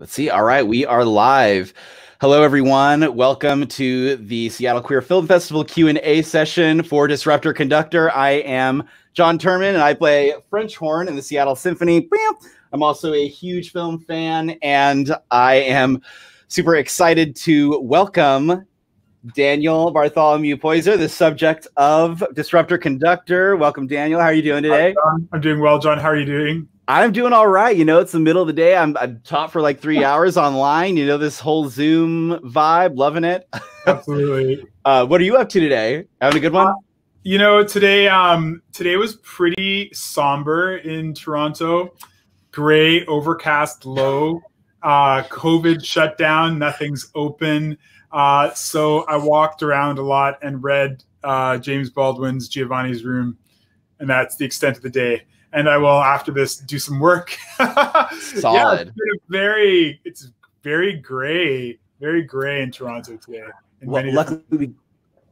Let's see. All right, we are live. Hello, everyone. Welcome to the Seattle Queer Film Festival Q and A session for Disruptor Conductor. I am John Turman, and I play French horn in the Seattle Symphony. I'm also a huge film fan, and I am super excited to welcome Daniel Bartholomew Poyser, the subject of Disruptor Conductor. Welcome, Daniel. How are you doing today? Hi, I'm doing well, John. How are you doing? I'm doing all right. You know, it's the middle of the day. I'm, I'm taught for like three hours online. You know, this whole Zoom vibe, loving it. Absolutely. uh, what are you up to today? Having a good one? Uh, you know, today um today was pretty somber in Toronto. Gray, overcast, low. Uh, COVID shut down. Nothing's open. Uh, so I walked around a lot and read uh, James Baldwin's Giovanni's Room, and that's the extent of the day and I will after this do some work. Solid. yeah, it's very it's very gray, very gray in Toronto today. In well, luckily we,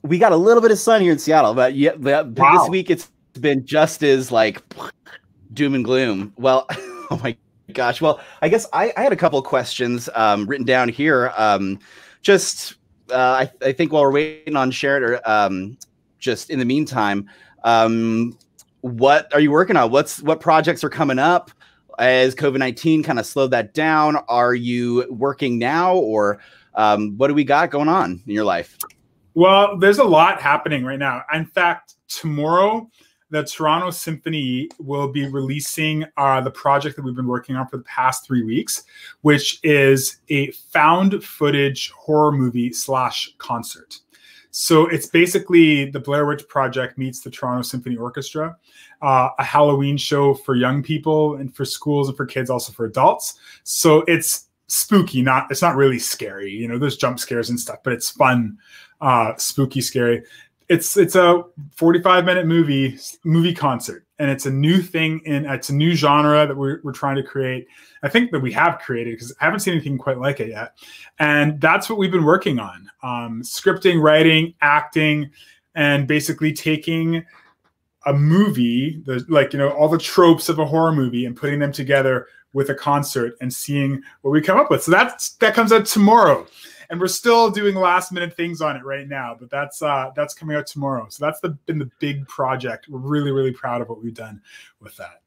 we got a little bit of sun here in Seattle, but yeah, wow. this week it's been just as like doom and gloom. Well, oh my gosh. Well, I guess I, I had a couple questions um, written down here. Um, just uh, I, I think while we're waiting on Sharon, or um, just in the meantime, um, what are you working on? What's what projects are coming up? As COVID nineteen kind of slowed that down, are you working now, or um, what do we got going on in your life? Well, there's a lot happening right now. In fact, tomorrow the Toronto Symphony will be releasing uh, the project that we've been working on for the past three weeks, which is a found footage horror movie slash concert. So it's basically the Blair Witch Project meets the Toronto Symphony Orchestra, uh, a Halloween show for young people and for schools and for kids, also for adults. So it's spooky, not it's not really scary. You know, there's jump scares and stuff, but it's fun, uh, spooky, scary it's it's a 45 minute movie movie concert and it's a new thing in it's a new genre that we're, we're trying to create. I think that we have created because i haven't seen anything quite like it yet. And that's what we've been working on um, scripting writing acting and basically taking a movie the like you know all the tropes of a horror movie and putting them together with a concert and seeing what we come up with. So that's that comes out tomorrow and we're still doing last minute things on it right now. But that's uh, that's coming out tomorrow. So that's the, been the big project. We're really really proud of what we've done with that.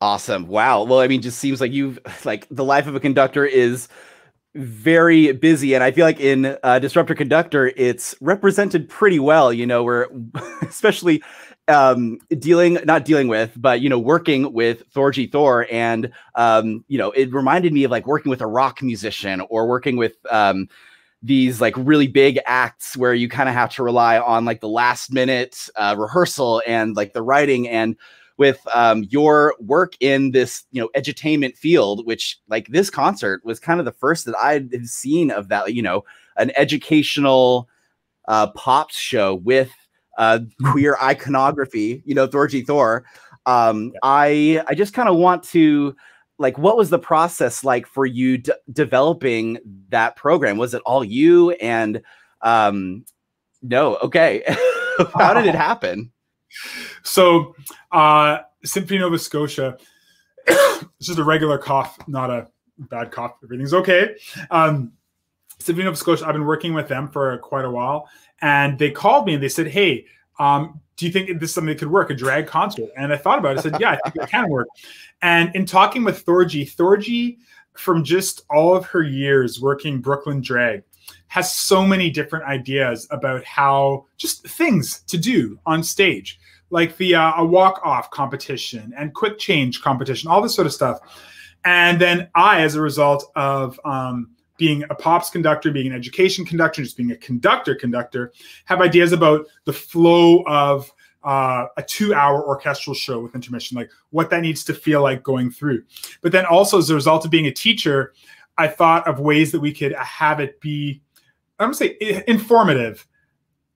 Awesome! Wow. Well, I mean, just seems like you've like the life of a conductor is very busy and i feel like in uh, disruptor conductor it's represented pretty well you know where especially um dealing not dealing with but you know working with thorgy thor. And um you know it reminded me of like working with a rock musician or working with um these like really big acts where you kind of have to rely on like the last minute uh, rehearsal and like the writing. And with um, your work in this you know edutainment field which like this concert was kind of the first that i had seen of that you know an educational uh, pops show with uh, queer iconography, you know, Thorgy Thor. Um, yeah. I I just kind of want to like, what was the process like for you developing that program? Was it all you? And um, no, okay, how did it happen? So, uh, Symphony Nova Scotia. it's just a regular cough, not a bad cough. Everything's okay. Um, Symphony Nova Scotia. I've been working with them for quite a while, and they called me and they said, "Hey, um, do you think this is something that could work, a drag concert?" And I thought about it. I said, "Yeah, I think it can work." And in talking with Thorgy, Thorgy, from just all of her years working Brooklyn drag, has so many different ideas about how just things to do on stage, like the uh, a walk off competition and quick change competition, all this sort of stuff. And then I, as a result of um, being a pops conductor, being an education conductor, just being a conductor conductor, have ideas about the flow of uh, a two-hour orchestral show with intermission, like what that needs to feel like going through. But then also as a result of being a teacher, I thought of ways that we could have it be, I'm gonna say informative,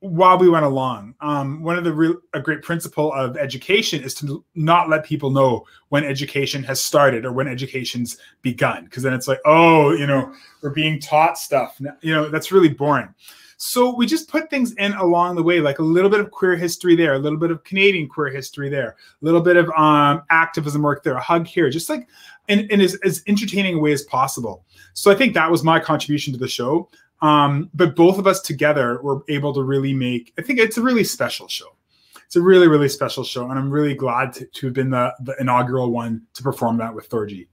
while we went along. Um, one of the real, a great principle of education is to not let people know when education has started or when education's begun, because then it's like, oh, you know, we're being taught stuff. You know, that's really boring. So we just put things in along the way, like a little bit of queer history there, a little bit of Canadian queer history there, a little bit of um, activism work there, a hug here, just like in, in as, as entertaining a way as possible. So I think that was my contribution to the show. Um, but both of us together were able to really make, I think it's a really special show. It's a really, really special show. And I'm really glad to, to have been the, the inaugural one to perform that with Thorgy.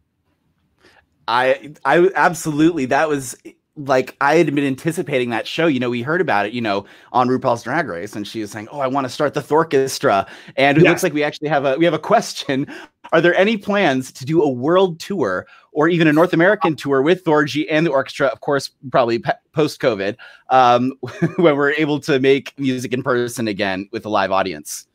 I I absolutely that was like I had been anticipating that show. You know, we heard about it, you know, on RuPaul's Drag Race, and she was saying, "Oh, I want to start the Thorchestra." And it looks like we actually have a we have a question. Are there any plans to do a world tour or even a North American tour with Thorgy and the orchestra? Of course, probably post COVID, um, when we're able to make music in person again with a live audience.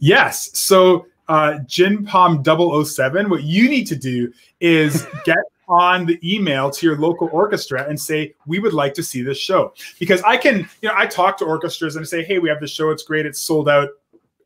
Yes. So uh, Gin Palm 007, what you need to do is get on the email to your local orchestra and say we would like to see this show because i can you know i talk to orchestras and I say hey we have this show it's great it's sold out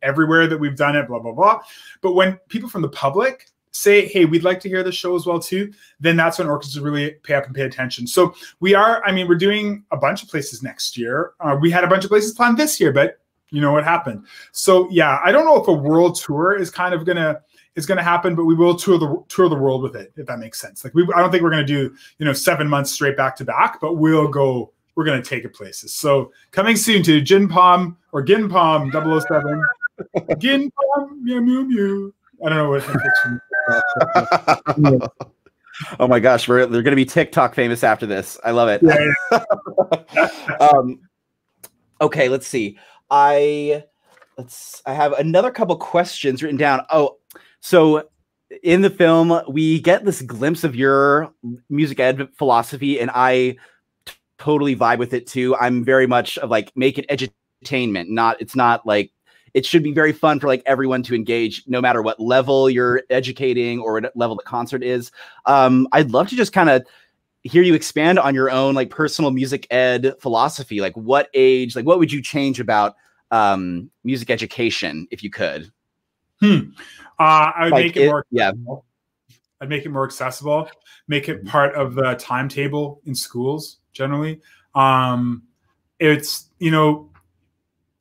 everywhere that we've done it blah blah blah but when people from the public say hey we'd like to hear the show as well too then that's when orchestras really pay up and pay attention so we are i mean we're doing a bunch of places next year uh, we had a bunch of places planned this year but you know what happened so yeah i don't know if a world tour is kind of gonna is going to happen, but we will tour the tour the world with it, if that makes sense. Like we, I don't think we're going to do you know seven months straight back to back, but we'll go. We're going to take it places. So coming soon to Gin Palm or Gin Palm 007. Gin Palm mew mew mew. I don't know what. oh my gosh, we're they're going to be TikTok famous after this. I love it. Yeah. um, okay, let's see. I let's. I have another couple questions written down. Oh, so in the film, we get this glimpse of your music ed philosophy, and I t- totally vibe with it too. I'm very much of like make it edutainment, not it's not like it should be very fun for like everyone to engage, no matter what level you're educating or what level the concert is. Um, I'd love to just kind of hear you expand on your own like personal music ed philosophy. Like, what age? Like, what would you change about um, music education if you could? Hmm. Uh, I would like make it, it more. Yeah. I'd make it more accessible. Make it part of the timetable in schools generally. Um, it's you know,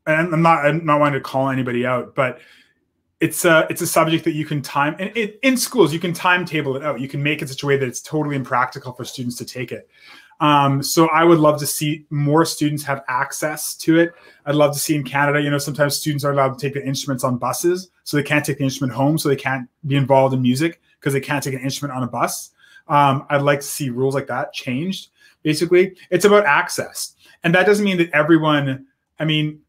and I'm not I'm not wanting to call anybody out, but it's a it's a subject that you can time and it, in schools you can timetable it out. You can make it such a way that it's totally impractical for students to take it. Um, so I would love to see more students have access to it. I'd love to see in Canada, you know, sometimes students are allowed to take the instruments on buses, so they can't take the instrument home, so they can't be involved in music because they can't take an instrument on a bus. Um, I'd like to see rules like that changed. Basically, it's about access, and that doesn't mean that everyone. I mean,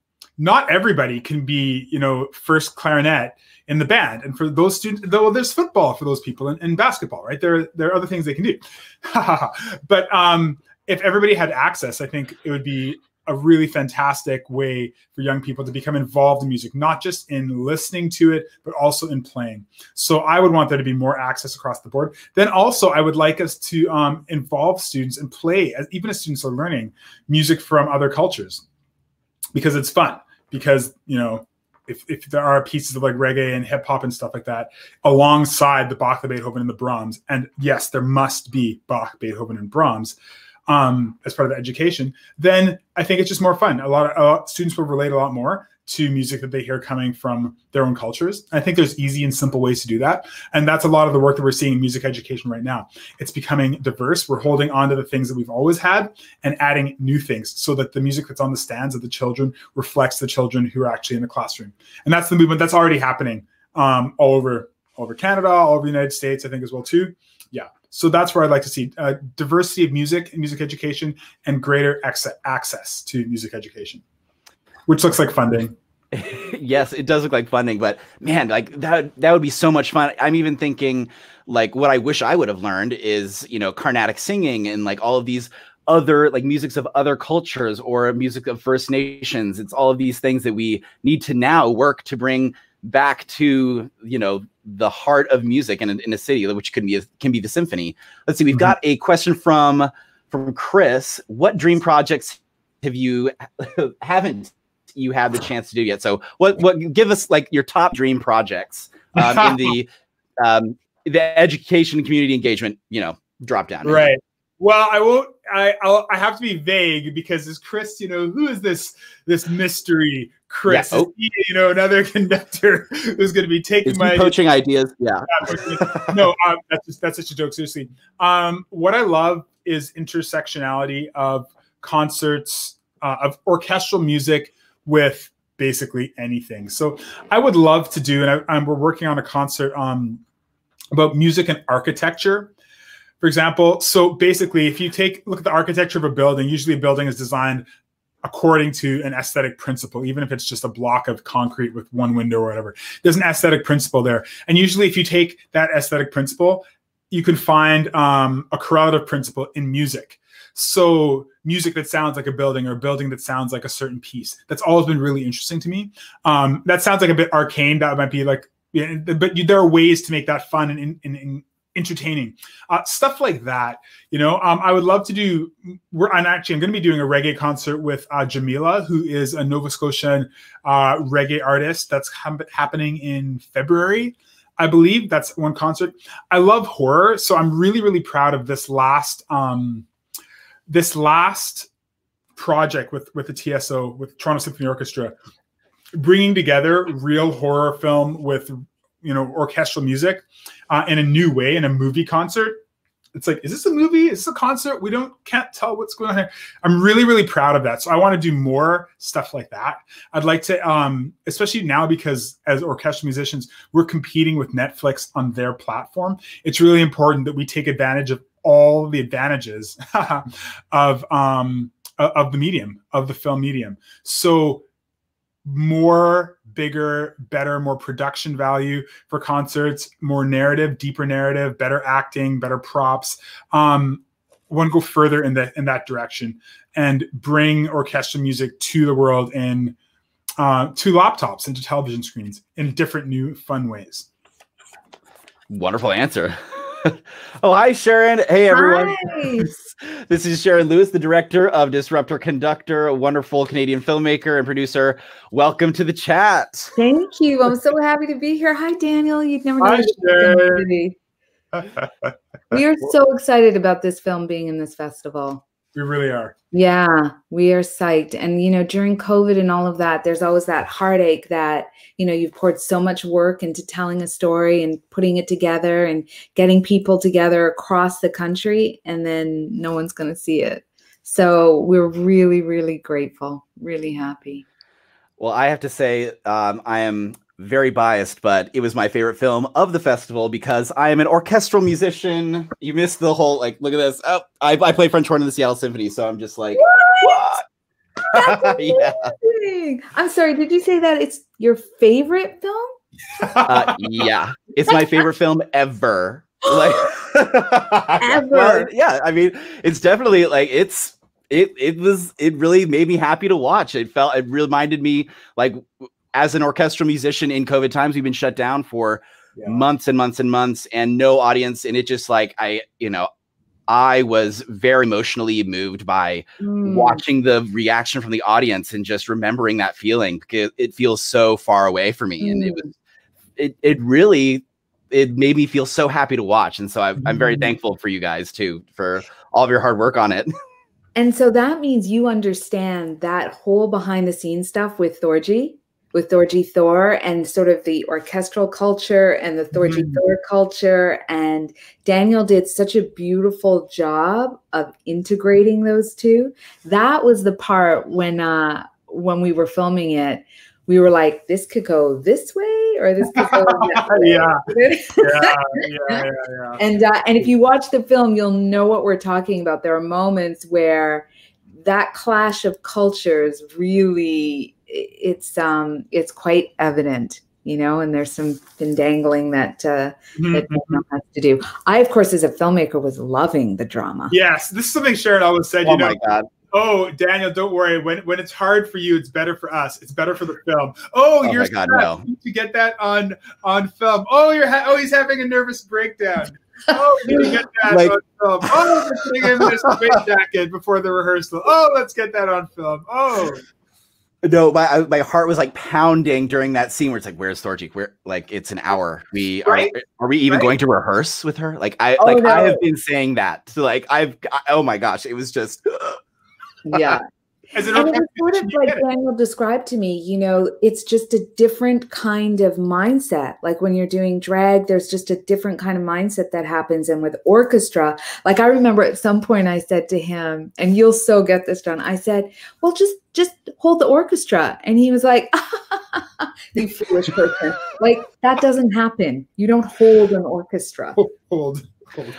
not everybody can be, you know, first clarinet in the band. And for those students, though, there's football for those people and, and basketball, right? There, there are other things they can do. but um, if everybody had access, I think it would be a really fantastic way for young people to become involved in music, not just in listening to it, but also in playing. So I would want there to be more access across the board. Then also, I would like us to um, involve students and play, as, even as students are learning music from other cultures, because it's fun. Because you know, if, if there are pieces of like reggae and hip hop and stuff like that alongside the Bach, the Beethoven, and the Brahms, and yes, there must be Bach, Beethoven, and Brahms um, as part of the education, then I think it's just more fun. A lot of uh, students will relate a lot more to music that they hear coming from their own cultures. I think there's easy and simple ways to do that. And that's a lot of the work that we're seeing in music education right now. It's becoming diverse. We're holding on to the things that we've always had and adding new things so that the music that's on the stands of the children reflects the children who are actually in the classroom. And that's the movement that's already happening um, all over all over Canada, all over the United States, I think as well too. Yeah. So that's where I'd like to see uh, diversity of music and music education and greater access to music education which looks like funding. yes, it does look like funding, but man, like that that would be so much fun. I'm even thinking like what I wish I would have learned is, you know, Carnatic singing and like all of these other like musics of other cultures or music of First Nations. It's all of these things that we need to now work to bring back to, you know, the heart of music in a, in a city, which can be a, can be the symphony. Let's see, we've mm-hmm. got a question from from Chris. What dream projects have you haven't you had the chance to do yet. So what what give us like your top dream projects um, in the um, the education and community engagement, you know, drop down. Right. Well, I won't. I I'll, I have to be vague because as Chris, you know, who is this this mystery Chris? Yeah, oh. he, you know, another conductor who's going to be taking Is my coaching ideas? Yeah. no, um, that's just, that's such a joke. Seriously, um, what I love is intersectionality of concerts uh, of orchestral music with basically anything. So I would love to do, and I, we're working on a concert um, about music and architecture. For example, so basically, if you take look at the architecture of a building, usually a building is designed according to an aesthetic principle, even if it's just a block of concrete with one window or whatever. There's an aesthetic principle there, and usually, if you take that aesthetic principle, you can find um, a correlative principle in music. So music that sounds like a building or a building that sounds like a certain piece. That's always been really interesting to me. Um, that sounds like a bit arcane. That might be like, yeah, but there are ways to make that fun and, and, and entertaining uh, stuff like that you know um, i would love to do we're i'm actually i'm going to be doing a reggae concert with uh, jamila who is a nova scotian uh, reggae artist that's ha- happening in february i believe that's one concert i love horror so i'm really really proud of this last um, this last project with with the TSO with Toronto Symphony Orchestra, bringing together real horror film with you know orchestral music uh, in a new way in a movie concert. It's like, is this a movie? Is this a concert? We don't can't tell what's going on here. I'm really really proud of that. So I want to do more stuff like that. I'd like to, um, especially now because as orchestral musicians, we're competing with Netflix on their platform. It's really important that we take advantage of all the advantages of um, of the medium of the film medium. So more bigger better more production value for concerts more narrative deeper narrative better acting better props. Um one go further in that in that direction and bring orchestral music to the world in uh, to laptops and to television screens in different new fun ways. Wonderful answer oh, hi, Sharon. Hey, everyone. Hi. this is Sharon Lewis, the director of Disruptor Conductor, a wonderful Canadian filmmaker and producer. Welcome to the chat. Thank you. I'm so happy to be here. Hi, Daniel. You'd never know. Hi, Sharon. we are so excited about this film being in this festival. We really are. Yeah, we are psyched. And, you know, during COVID and all of that, there's always that heartache that, you know, you've poured so much work into telling a story and putting it together and getting people together across the country, and then no one's going to see it. So we're really, really grateful, really happy. Well, I have to say, um, I am very biased, but it was my favorite film of the festival because I am an orchestral musician. You missed the whole like, look at this. Oh, I, I play French horn in the Seattle Symphony, so I'm just like, what? what? yeah. I'm sorry. Did you say that it's your favorite film? uh, yeah, it's my favorite film ever. Like ever. Yeah, I mean, it's definitely like it's it it was it really made me happy to watch. It felt it reminded me like as an orchestral musician in COVID times, we've been shut down for yeah. months and months and months and no audience. And it just like, I, you know, I was very emotionally moved by mm. watching the reaction from the audience and just remembering that feeling because it feels so far away for me. Mm. And it was, mm. it, it really, it made me feel so happy to watch. And so I, I'm very mm. thankful for you guys too, for all of your hard work on it. And so that means you understand that whole behind the scenes stuff with Thorgy with Thorgy Thor and sort of the orchestral culture and the Thorgy mm. Thor culture. And Daniel did such a beautiful job of integrating those two. That was the part when uh when we were filming it, we were like, this could go this way or this could go yeah. yeah. yeah, yeah, yeah, And uh, and if you watch the film, you'll know what we're talking about. There are moments where that clash of cultures really it's um it's quite evident you know and there's some dangling that uh mm-hmm. that has to do i of course as a filmmaker was loving the drama yes this is something sharon always said oh you know my God. Oh, Daniel, don't worry. When when it's hard for you, it's better for us. It's better for the film. Oh, oh you're God, no. to get that on on film. Oh, you're ha- oh he's having a nervous breakdown. Oh, you get that like, on film. Oh, let's bring in this weight jacket before the rehearsal. Oh, let's get that on film. Oh, No, my my heart was like pounding during that scene where it's like, "Where's Thorgy? Where like it's an hour. We right? are, are we even right? going to rehearse with her? Like I oh, like no. I have been saying that. So like I've I, oh my gosh, it was just yeah. As and it was sort of like Daniel described to me, you know, it's just a different kind of mindset. Like when you're doing drag, there's just a different kind of mindset that happens. And with orchestra, like I remember at some point I said to him, and you'll so get this done. I said, well, just just hold the orchestra. And he was like, you foolish person. like that doesn't happen. You don't hold an orchestra. Hold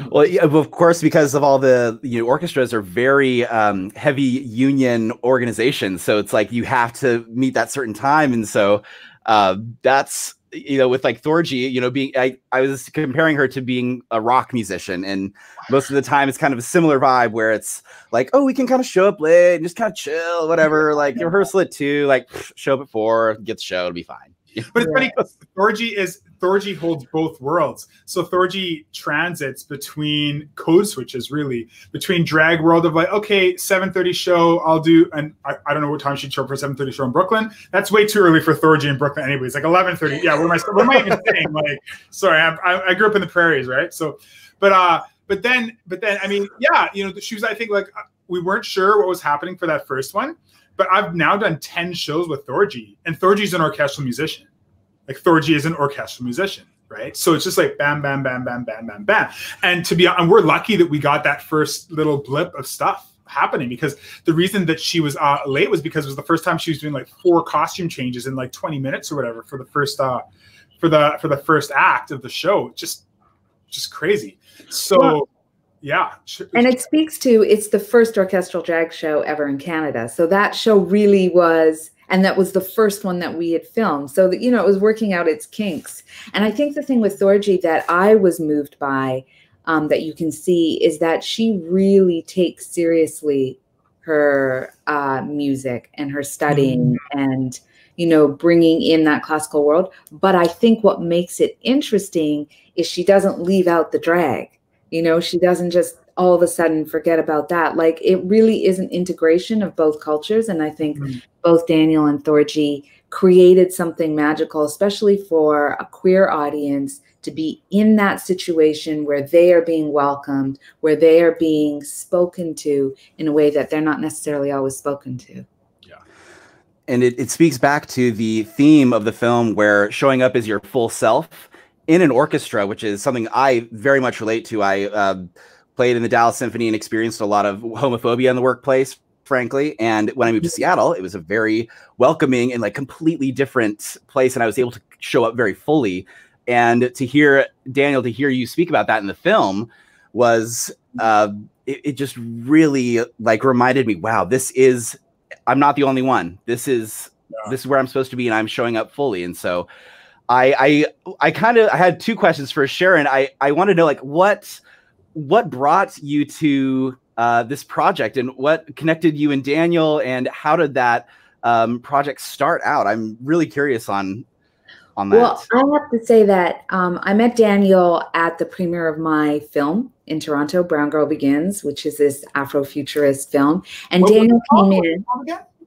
well, yeah, of course, because of all the you know, orchestras are very um, heavy union organizations, so it's like you have to meet that certain time, and so uh, that's you know with like Thorgy, you know, being I I was comparing her to being a rock musician, and most of the time it's kind of a similar vibe where it's like, oh, we can kind of show up late and just kind of chill, whatever, like rehearsal at two, like show up at four, get the show, it'll be fine. But it's funny because Thorgy is Thorgy holds both worlds. So Thorgy transits between code switches, really, between drag world of like, okay, 7:30 show, I'll do, and I, I don't know what time she'd show for 7:30 show in Brooklyn. That's way too early for Thorgy in Brooklyn, anyways. Like 11:30. Yeah, what am I? What am I even saying? Like, sorry, I, I grew up in the prairies, right? So, but uh, but then, but then, I mean, yeah, you know, she was, I think, like we weren't sure what was happening for that first one, but I've now done 10 shows with Thorgy, and Thorgy's an orchestral musician. Like Thorgy is an orchestral musician, right? So it's just like bam, bam, bam, bam, bam, bam, bam. And to be and we're lucky that we got that first little blip of stuff happening because the reason that she was uh, late was because it was the first time she was doing like four costume changes in like 20 minutes or whatever for the first uh for the for the first act of the show. Just just crazy. So well, yeah. And it speaks to it's the first orchestral drag show ever in Canada. So that show really was and that was the first one that we had filmed. So that you know it was working out its kinks. And i think the thing with thorgy that i was moved by um, that you can see is that she really takes seriously her uh, music and her studying mm-hmm. and you know bringing in that classical world. But i think what makes it interesting is she doesn't leave out the drag. You know she doesn't just all of a sudden forget about that. Like it really is an integration of both cultures. And I think mm-hmm. both Daniel and Thorgy created something magical, especially for a queer audience to be in that situation where they are being welcomed, where they are being spoken to in a way that they're not necessarily always spoken to. Yeah. And it, it speaks back to the theme of the film where showing up as your full self in an orchestra, which is something I very much relate to. I, uh, played in the Dallas Symphony and experienced a lot of homophobia in the workplace, frankly. And when I moved to Seattle, it was a very welcoming and like completely different place. And I was able to show up very fully. And to hear Daniel, to hear you speak about that in the film was, uh, it, it just really like reminded me, wow, this is, I'm not the only one. This is, yeah. this is where I'm supposed to be and I'm showing up fully. And so, I I I kind of I had two questions for Sharon. I I want to know like what what brought you to uh, this project and what connected you and Daniel and how did that um, project start out? I'm really curious on on that. Well, I have to say that um, I met Daniel at the premiere of my film in Toronto, Brown Girl Begins, which is this Afrofuturist film, and what Daniel came in.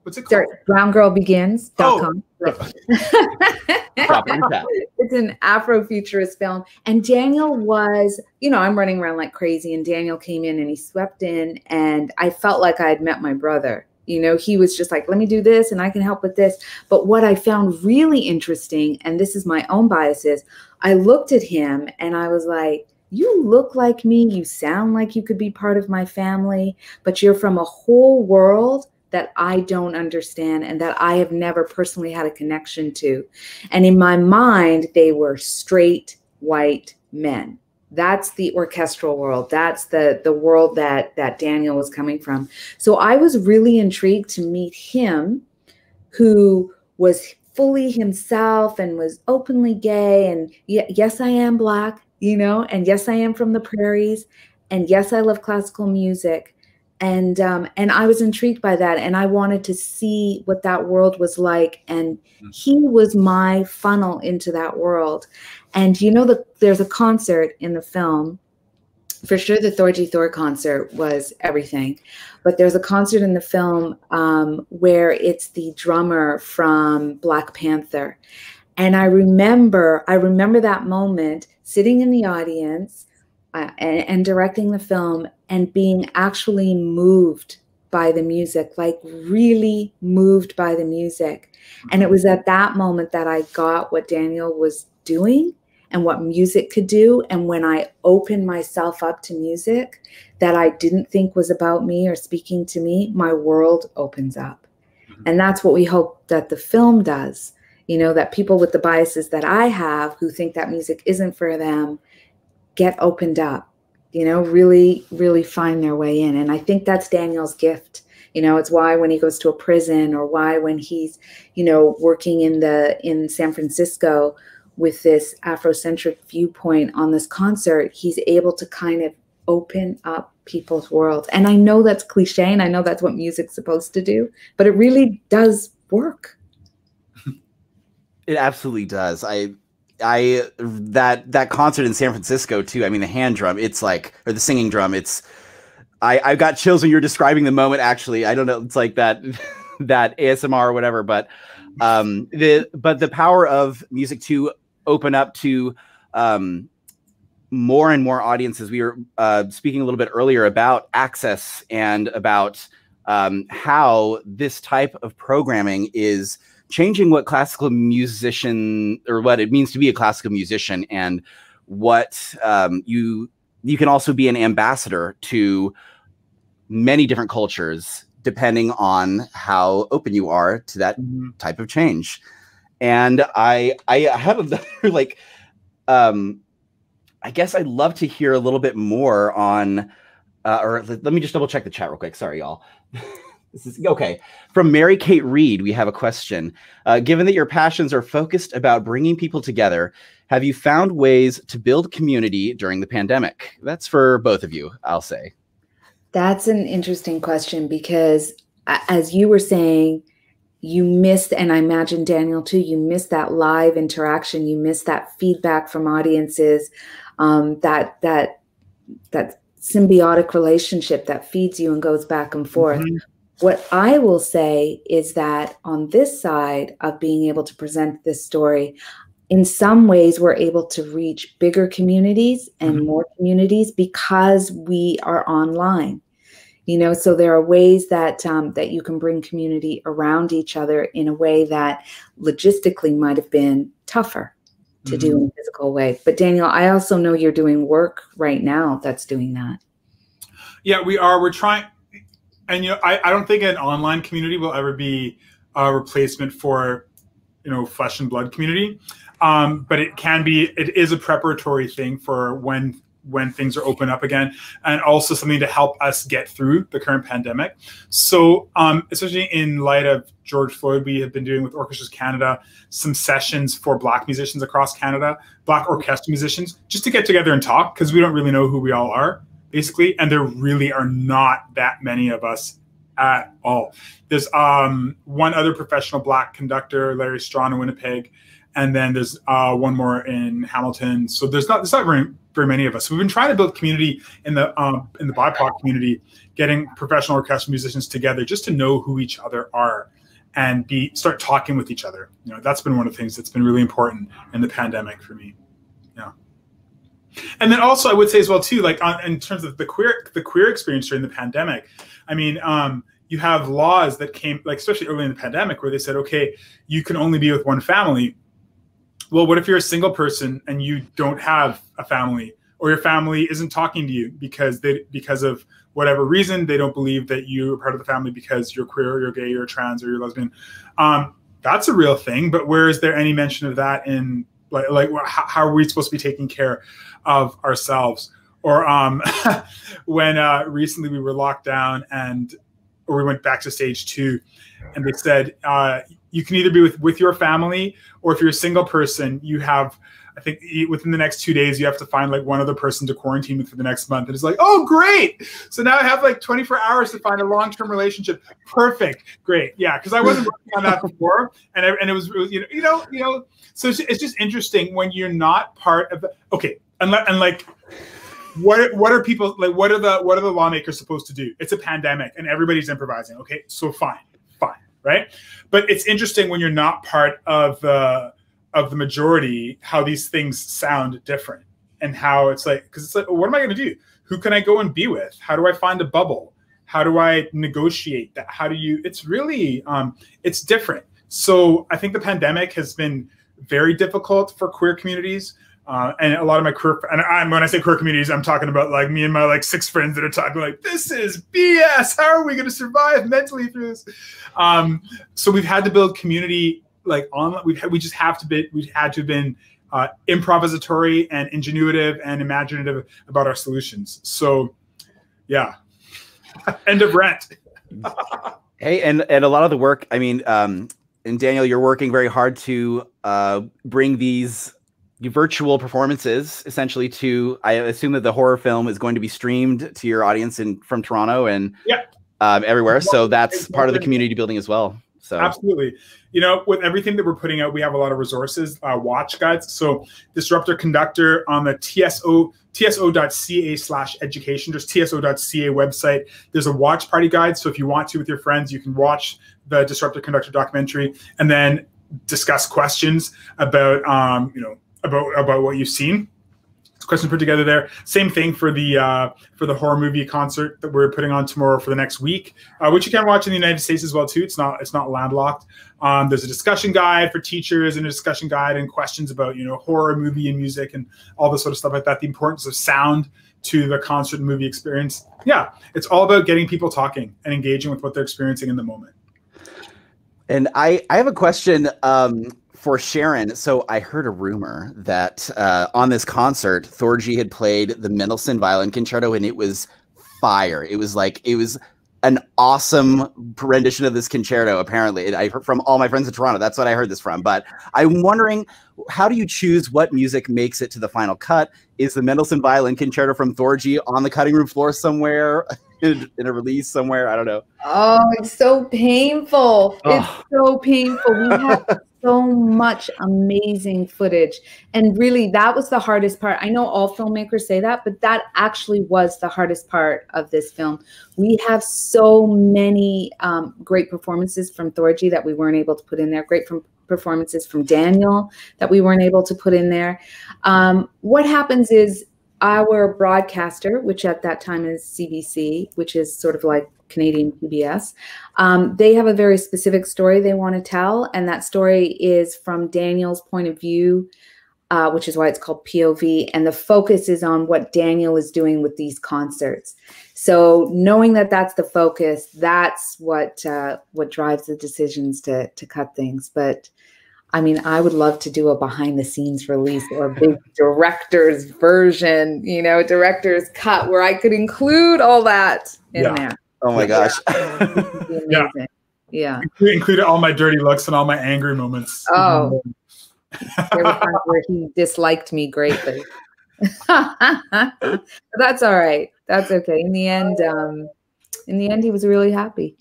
What's it called? Sorry, browngirlbegins.com. Oh. it's an Afrofuturist film. And Daniel was, you know, I'm running around like crazy. And Daniel came in and he swept in. And I felt like I had met my brother. You know, he was just like, let me do this and I can help with this. But what I found really interesting, and this is my own biases, I looked at him and I was like, you look like me, you sound like you could be part of my family, but you're from a whole world that I don't understand and that I have never personally had a connection to. And in my mind, they were straight white men. That's the orchestral world. That's the the world that that Daniel was coming from. So I was really intrigued to meet him who was fully himself and was openly gay and yes I am black, you know, and yes I am from the prairies and yes I love classical music and um, and I was intrigued by that, and I wanted to see what that world was like. And mm. he was my funnel into that world. And you know, the, there's a concert in the film for sure the Thorgy Thor concert was everything. But there's a concert in the film um, where it's the drummer from Black Panther. And I remember, I remember that moment sitting in the audience uh, and, and directing the film and being actually moved by the music, like really moved by the music. And it was at that moment that I got what Daniel was doing and what music could do. And when I opened myself up to music that I didn't think was about me or speaking to me, my world opens up. Mm-hmm. And that's what we hope that the film does. You know, that people with the biases that I have who think that music isn't for them get opened up, you know, really, really find their way in. And I think that's Daniel's gift. You know, it's why when he goes to a prison or why when he's, you know, working in the in San Francisco with this Afrocentric viewpoint on this concert, he's able to kind of open up people's world. And I know that's cliche and I know that's what music's supposed to do, but it really does work. It absolutely does. I I that that concert in San Francisco too. I mean the hand drum, it's like or the singing drum, it's I I got chills when you're describing the moment actually. I don't know, it's like that that ASMR or whatever, but um the but the power of music to open up to um, more and more audiences. We were uh, speaking a little bit earlier about access and about um, how this type of programming is changing what classical musician or what it means to be a classical musician and what um, you you can also be an ambassador to many different cultures depending on how open you are to that mm-hmm. type of change and I I have another like um I guess I'd love to hear a little bit more on uh, or let me just double check the chat real quick. Sorry, y'all. this is okay. From Mary Kate Reed, we have a question. Uh, given that your passions are focused about bringing people together, have you found ways to build community during the pandemic? That's for both of you, I'll say. That's an interesting question because, as you were saying, you missed, and I imagine Daniel too, you missed that live interaction, you missed that feedback from audiences, um, that that that symbiotic relationship that feeds you and goes back and forth. Mm-hmm. What I will say is that on this side of being able to present this story, in some ways we're able to reach bigger communities and mm-hmm. more communities because we are online you know so there are ways that um, that you can bring community around each other in a way that logistically might have been tougher to mm-hmm. do in a physical way but daniel i also know you're doing work right now that's doing that yeah we are we're trying and you know i, I don't think an online community will ever be a replacement for you know flesh and blood community um, but it can be it is a preparatory thing for when when things are open up again, and also something to help us get through the current pandemic. So, um, especially in light of George Floyd, we have been doing with Orchestras Canada some sessions for Black musicians across Canada, Black orchestra musicians, just to get together and talk because we don't really know who we all are, basically, and there really are not that many of us at all. There's um, one other professional Black conductor, Larry Strawn in Winnipeg, and then there's uh, one more in Hamilton. So there's not there's not very very many of us. We've been trying to build community in the um, in the BIPOC community, getting professional orchestra musicians together just to know who each other are and be start talking with each other. You know, that's been one of the things that's been really important in the pandemic for me. Yeah. And then also, I would say as well too, like on, in terms of the queer the queer experience during the pandemic. I mean, um, you have laws that came, like especially early in the pandemic, where they said, okay, you can only be with one family well, what if you're a single person and you don't have a family or your family isn't talking to you because they because of whatever reason they don't believe that you're part of the family because you're queer or you're gay or you're trans or you're lesbian um, that's a real thing but where is there any mention of that in like like how, are we supposed to be taking care of ourselves? Or um, when uh, recently we were locked down and or we went back to stage two and they said uh, you can either be with with your family or if you're a single person you have i think within the next two days you have to find like one other person to quarantine with for the next month and it's like oh great so now i have like 24 hours to find a long-term relationship perfect great yeah because i wasn't working on that before and, I, and it was you know you know you know so it's, it's just interesting when you're not part of the okay and, and like what what are people like? What are the what are the lawmakers supposed to do? It's a pandemic, and everybody's improvising. Okay, so fine, fine, right? But it's interesting when you're not part of the of the majority how these things sound different and how it's like because it's like what am I going to do? Who can I go and be with? How do I find a bubble? How do I negotiate that? How do you? It's really um, it's different. So I think the pandemic has been very difficult for queer communities. Uh, and a lot of my queer and I'm when I say queer communities, I'm talking about like me and my like six friends that are talking like this is BS. How are we going to survive mentally through this? Um, so we've had to build community like on. We we just have to be. We had to have been uh, improvisatory and ingenuitive and imaginative about our solutions. So, yeah, end of rent. hey, and and a lot of the work. I mean, um, and Daniel, you're working very hard to uh, bring these virtual performances essentially to i assume that the horror film is going to be streamed to your audience in from toronto and yeah. um, everywhere so that's part of the community building as well so absolutely. You know with everything that we're putting out we have a lot of resources uh, watch guides. So disruptor conductor on the tso tso.ca slash education just tso.ca website. There's a watch party guide. So if you want to with your friends you can watch the disruptor conductor documentary and then discuss questions about um, you know about about what you've seen. Questions put together there. Same thing for the uh, for the horror movie concert that we're putting on tomorrow for the next week, uh, which you can watch in the United States as well too. It's not it's not landlocked. Um, there's a discussion guide for teachers and a discussion guide and questions about you know horror movie and music and all this sort of stuff like that. The importance of sound to the concert and movie experience. Yeah, it's all about getting people talking and engaging with what they're experiencing in the moment. And I I have a question. Um, for Sharon, so I heard a rumor that uh, on this concert, Thorgy had played the Mendelssohn Violin Concerto, and it was fire. It was like it was an awesome rendition of this concerto. Apparently, I heard from all my friends in Toronto. That's what I heard this from. But I'm wondering, how do you choose what music makes it to the final cut? Is the Mendelssohn Violin Concerto from Thorgy on the cutting room floor somewhere? in, a release somewhere. I don't know. Oh, it's so painful. Oh. It's so painful. We have so much amazing footage. And really, that was the hardest part. I know all filmmakers say that, but that actually was the hardest part of this film. We have so many um, great performances from Thorgy that we weren't able to put in there, great from performances from Daniel that we weren't able to put in there. Um, what happens is our broadcaster, which at that time is CBC, which is sort of like Canadian PBS, um, they have a very specific story they want to tell. And that story is from Daniel's point of view, uh, which is why it's called POV. And the focus is on what Daniel is doing with these concerts. So knowing that that's the focus, that's what uh, what drives the decisions to to cut things. But I mean, I would love to do a behind the scenes release or a big director's version, you know, director's cut where I could include all that in yeah. there. Oh my gosh. yeah. Yeah. Included all my dirty looks and all my angry moments. Oh. there were times where he disliked me greatly. that's all right. That's okay. In the end, um, in the end, he was really happy.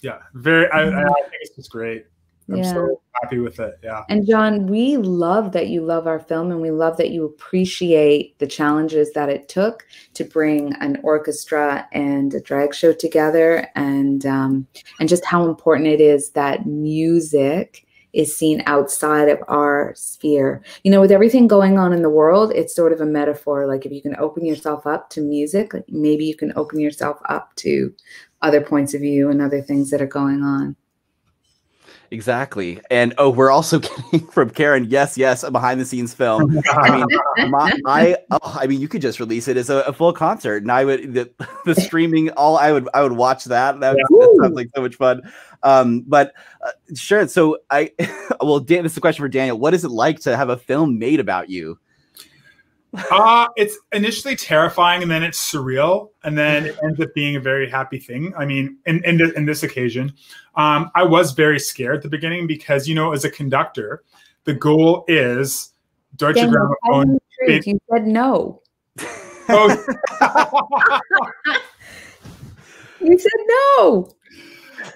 Yeah, very. I, I think it's just great. I'm yeah. so happy with it. Yeah. And John, we love that you love our film and we love that you appreciate the challenges that it took to bring an orchestra and a drag show together and um, and just how important it is that music is seen outside of our sphere. You know, with everything going on in the world, it's sort of a metaphor. Like if you can open yourself up to music, maybe you can open yourself up to other points of view and other things that are going on. Exactly. And oh, we're also getting from Karen, yes, yes, a behind the scenes film. I mean, my, I, oh, I mean, you could just release it as a, a, full concert, and I would the, the streaming. All I would I would watch that. That, yeah. that sounds like so much fun. Um, but uh, sure. So I, well, Dan, this is a question for Daniel. What is it like to have a film made about you? Uh, it's initially terrifying and then it's surreal and then it ends up being a very happy thing. I mean, in, in, in this occasion, um, I was very scared at the beginning because, you know, as a conductor, the goal is Deutsche Grammophon. You said no. Oh. you said no.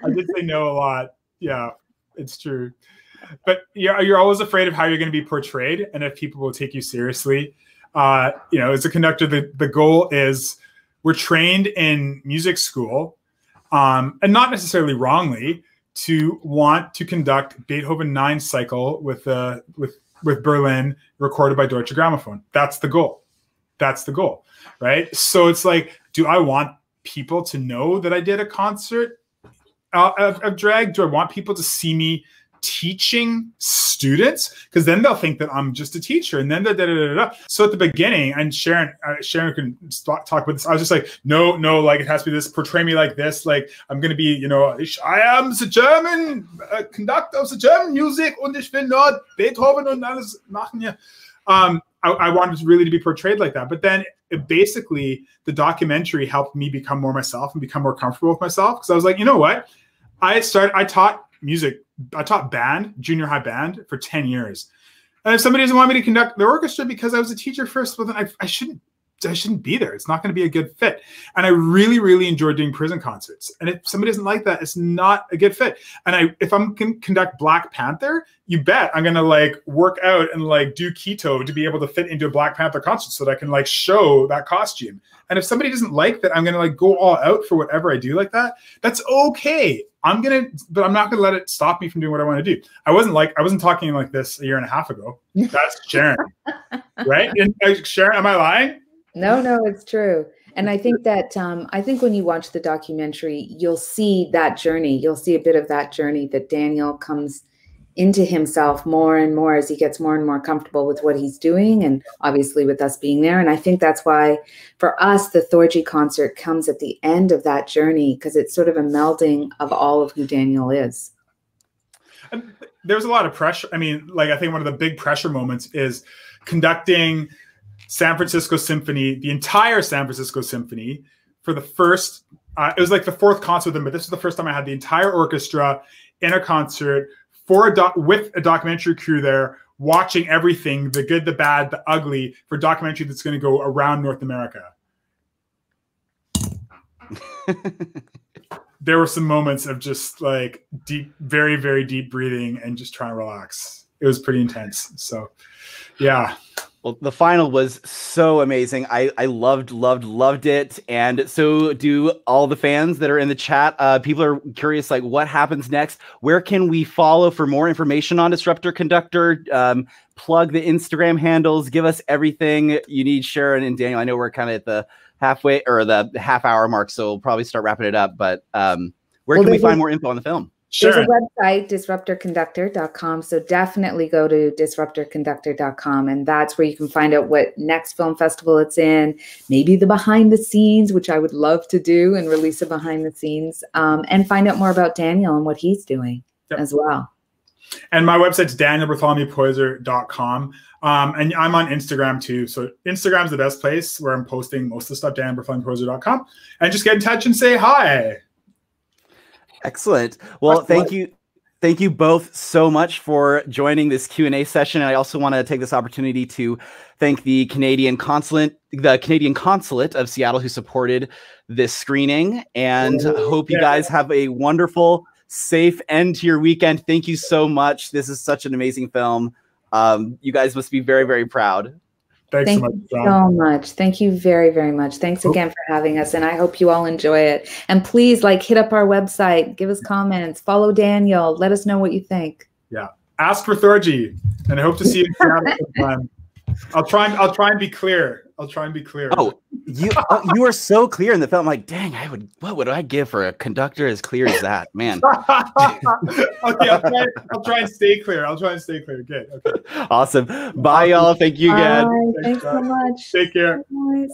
I did say no a lot. Yeah, it's true. But you're, you're always afraid of how you're going to be portrayed and if people will take you seriously. Uh, you know, as a conductor, the, the goal is we're trained in music school, um, and not necessarily wrongly, to want to conduct Beethoven Nine Cycle with uh, with with Berlin, recorded by Deutsche Grammophon. That's the goal. That's the goal, right? So it's like, do I want people to know that I did a concert uh, of, of drag? Do I want people to see me teaching students? Because then they'll think that I'm just a teacher and then da, da, da, da, so at the beginning and Sharon uh, Sharon can talk about this I was just like no no like it has to be this portray me like this like I'm gonna be you know I am the German uh, conductor of the German music und ich bin not Beethoven und alles machen ja um, I, I, wanted really to be portrayed like that but then basically the documentary helped me become more myself and become more comfortable with myself because I was like you know what? I started I taught music. I taught band, junior high band, for ten years. And if somebody doesn't want me to conduct the orchestra because I was a teacher first, well, then I, I shouldn't. I shouldn't be there. It's not going to be a good fit. And I really, really enjoy doing prison concerts. And if somebody doesn't like that, it's not a good fit. And I, if I'm can conduct Black Panther, you bet I'm going to like work out and like do keto to be able to fit into a Black Panther concert so that I can like show that costume. And if somebody doesn't like that, I'm going to like go all out for whatever I do like that. That's okay. I'm gonna, but I'm not gonna let it stop me from doing what I want to do. I wasn't like I wasn't talking like this a year and a half ago. That's Sharon, right? And uh, Sharon, am I lying? No, no, it's true. And I think that um, I think when you watch the documentary, you'll see that journey. You'll see a bit of that journey that Daniel comes into himself more and more as he gets more and more comfortable with what he's doing and obviously with us being there. And i think that's why for us the thorgy concert comes at the end of that journey because it's sort of a melding of all of who daniel is. And there's a lot of pressure. I mean like i think one of the big pressure moments is conducting san francisco symphony the entire san francisco symphony for the first uh, it was like the fourth concert with them but this is the first time i had the entire orchestra in a concert for a doc with a documentary crew there watching everything the good the bad the ugly for a documentary that's going to go around north america. There were some moments of just like deep very very deep breathing and just trying to relax. It was pretty intense so yeah well, the final was so amazing. I, I loved, loved, loved it. And so do all the fans that are in the chat. Uh, people are curious, like, what happens next? Where can we follow for more information on Disruptor Conductor? Um, plug the Instagram handles, give us everything you need, Sharon and Daniel. I know we're kind of at the halfway or the half hour mark, so we'll probably start wrapping it up. But um, where well, can we find more info on the film? Sure. There's a website, disruptorconductor.com. So definitely go to disruptorconductor.com. And that's where you can find out what next film festival it's in, maybe the behind the scenes, which I would love to do and release a behind the scenes, um, and find out more about Daniel and what he's doing yep. as well. And my website's danielbartholomewpoyser.com. Um, and I'm on Instagram too. So Instagram's the best place where I'm posting most of the stuff, danielbartholomewpoyser.com. And just get in touch and say hi. Excellent. Well, thank you. Thank you both so much for joining this Q&A session. And I also want to take this opportunity to thank the Canadian consulate, the Canadian consulate of Seattle who supported this screening and oh, hope you guys have a wonderful, safe end to your weekend. Thank you so much. This is such an amazing film. Um, you guys must be very, very proud. Thanks Thank so much. You so much. Thank you very, very much. Thanks oh. again for having us. And I hope you all enjoy it. And please like hit up our website, give us comments, follow Daniel, let us know what you think. Yeah. Ask for Thorgy. And I hope to see you sometime. I'll try and I'll try and be clear. I'll try and be clear. Oh, you oh, you are so clear in the film. I'm like, dang, I would. What would I give for a conductor as clear as that, man? okay, I'll try, I'll try and stay clear. I'll try and stay clear. Good. Okay. Awesome. Bye, y'all. Thank you again. Bye. Thanks, Thanks so much. Take care. Bye.